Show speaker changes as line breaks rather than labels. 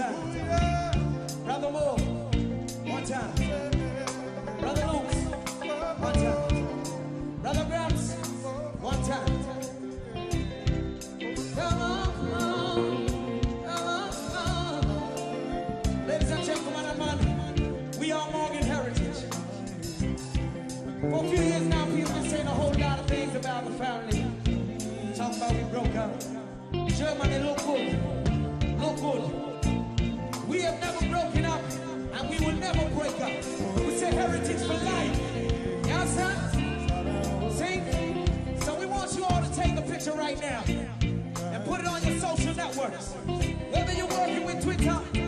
Brother one time. Brother Luke, one time. Brother one time. Come on, come on. Ladies and gentlemen, we are Morgan Heritage. For a few years now, people been saying a whole lot of things about the family. Talking about broke up. Germany look good, look good. now and put it on your social networks. Whether you're working with Twitter,